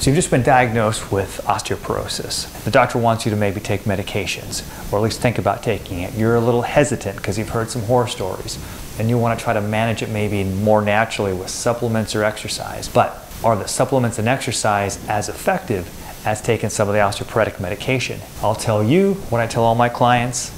So you've just been diagnosed with osteoporosis. The doctor wants you to maybe take medications, or at least think about taking it. You're a little hesitant because you've heard some horror stories, and you want to try to manage it maybe more naturally with supplements or exercise. But are the supplements and exercise as effective as taking some of the osteoporotic medication? I'll tell you what I tell all my clients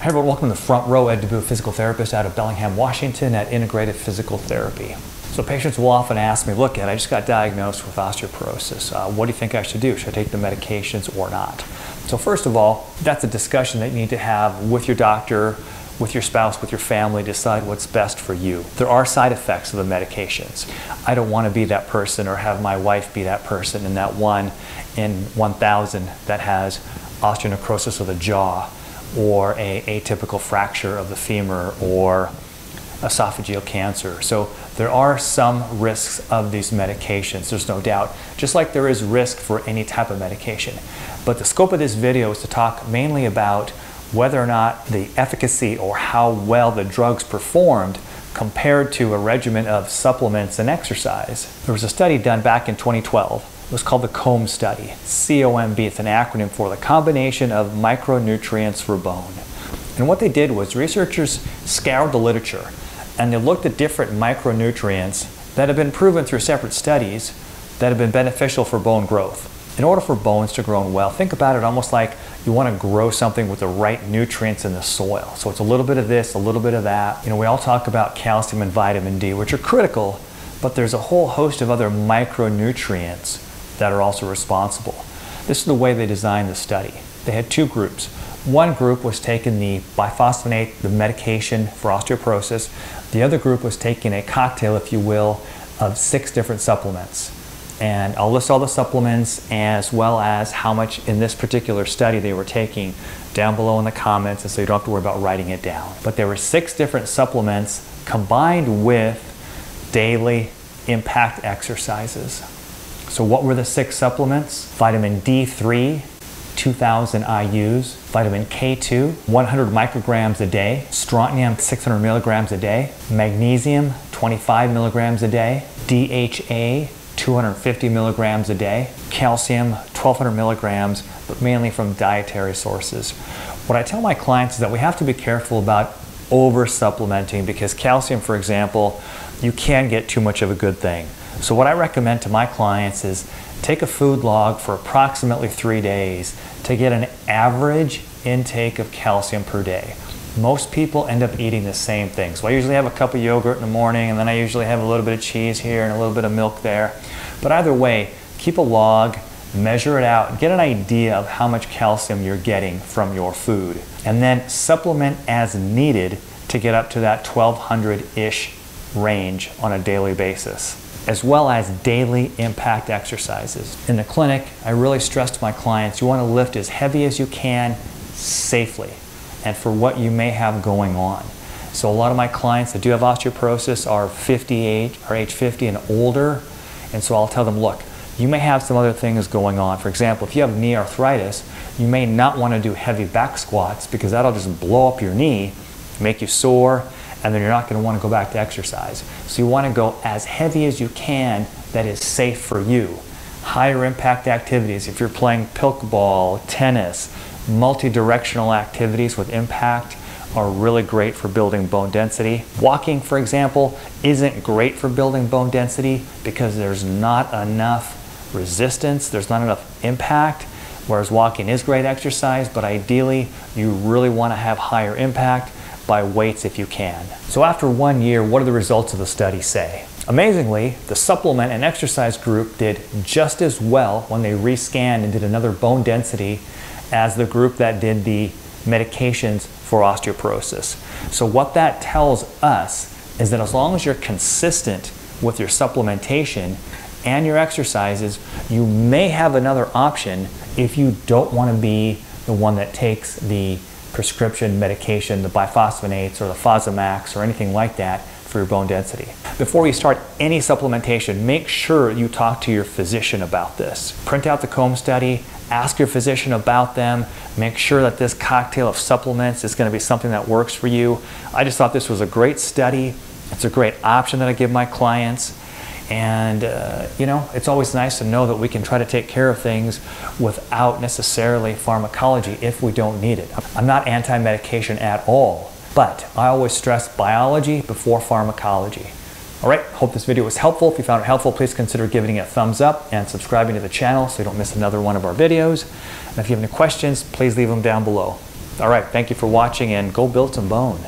Hey everyone, welcome to the front row. Ed DeBoo, physical therapist out of Bellingham, Washington at Integrative Physical Therapy. So patients will often ask me, look, Ed, I just got diagnosed with osteoporosis. Uh, what do you think I should do? Should I take the medications or not? So first of all, that's a discussion that you need to have with your doctor, with your spouse, with your family, decide what's best for you. There are side effects of the medications. I don't want to be that person or have my wife be that person in that one in 1,000 that has osteonecrosis of the jaw or a atypical fracture of the femur or esophageal cancer. So there are some risks of these medications, there's no doubt, just like there is risk for any type of medication. But the scope of this video is to talk mainly about whether or not the efficacy or how well the drugs performed compared to a regimen of supplements and exercise. There was a study done back in 2012 it was called the COMB study. C-O-M-B, it's an acronym for the combination of micronutrients for bone. And what they did was researchers scoured the literature and they looked at different micronutrients that have been proven through separate studies that have been beneficial for bone growth. In order for bones to grow well, think about it almost like you want to grow something with the right nutrients in the soil. So it's a little bit of this, a little bit of that. You know, we all talk about calcium and vitamin D, which are critical, but there's a whole host of other micronutrients that are also responsible. This is the way they designed the study. They had two groups. One group was taking the biphosphonate, the medication for osteoporosis. The other group was taking a cocktail, if you will, of six different supplements. And I'll list all the supplements as well as how much in this particular study they were taking down below in the comments, and so you don't have to worry about writing it down. But there were six different supplements combined with daily impact exercises. So what were the six supplements? Vitamin D3, 2000 IUs, vitamin K2, 100 micrograms a day, strontium, 600 milligrams a day, magnesium, 25 milligrams a day, DHA, 250 milligrams a day, calcium, 1200 milligrams, but mainly from dietary sources. What I tell my clients is that we have to be careful about over supplementing because calcium, for example, you can get too much of a good thing. So what I recommend to my clients is take a food log for approximately three days to get an average intake of calcium per day. Most people end up eating the same thing. So I usually have a cup of yogurt in the morning and then I usually have a little bit of cheese here and a little bit of milk there. But either way, keep a log, measure it out, get an idea of how much calcium you're getting from your food. And then supplement as needed to get up to that 1200-ish range on a daily basis as well as daily impact exercises. In the clinic, I really stress to my clients, you want to lift as heavy as you can safely and for what you may have going on. So a lot of my clients that do have osteoporosis are 58 or age 50 and older, and so I'll tell them, look, you may have some other things going on. For example, if you have knee arthritis, you may not want to do heavy back squats because that'll just blow up your knee, make you sore, and then you're not going to want to go back to exercise. So you want to go as heavy as you can that is safe for you. Higher impact activities, if you're playing pickleball, tennis, multi-directional activities with impact are really great for building bone density. Walking, for example, isn't great for building bone density because there's not enough resistance, there's not enough impact, whereas walking is great exercise, but ideally you really want to have higher impact by weights if you can. So after one year, what do the results of the study say? Amazingly, the supplement and exercise group did just as well when they rescanned and did another bone density as the group that did the medications for osteoporosis. So what that tells us is that as long as you're consistent with your supplementation and your exercises, you may have another option if you don't want to be the one that takes the prescription medication, the biphosphonates or the Fosamax or anything like that for your bone density. Before you start any supplementation, make sure you talk to your physician about this. Print out the COMB study, ask your physician about them, make sure that this cocktail of supplements is going to be something that works for you. I just thought this was a great study It's a great option that I give my clients. And, uh, you know, it's always nice to know that we can try to take care of things without necessarily pharmacology if we don't need it. I'm not anti medication at all, but I always stress biology before pharmacology. All right, hope this video was helpful. If you found it helpful, please consider giving it a thumbs up and subscribing to the channel so you don't miss another one of our videos. And if you have any questions, please leave them down below. All right, thank you for watching and go build some bone.